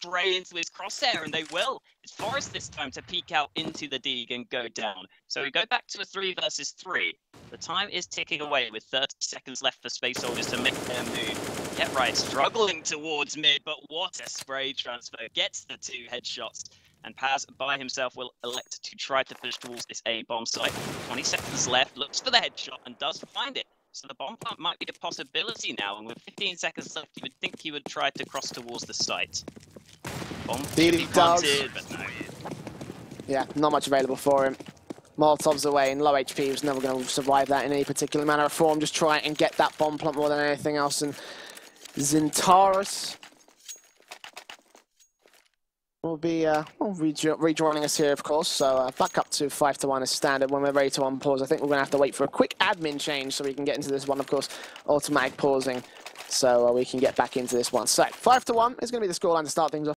stray into his crosshair, and they will. It's f0rest this time to peek out into the Deeg and go down. So we go back to a three versus three. The time is ticking away with 30 seconds left for Space Soldiers to make their move. GeT_RiGhT, struggling towards mid, but what a spray transfer. Gets the two headshots and Paz by himself will elect to try to push towards this A bomb site. 20 seconds left, looks for the headshot and does find it. So the bomb plant might be a possibility now, and with 15 seconds left, you would think he would try to cross towards the site. Bomb planted, but no. Yeah, not much available for him. Molotov's away and low HP. He was never going to survive that in any particular manner or form. Just try and get that bomb plant more than anything else. And XANTARES will be uh, well, rejo rejoining us here, of course. So uh, back up to 5 to 1 is standard. When we're ready to unpause, I think we're going to have to wait for a quick admin change so we can get into this one, of course, automatic pausing. So uh, we can get back into this one. So 5 to 1 is going to be the scoreline to start things off.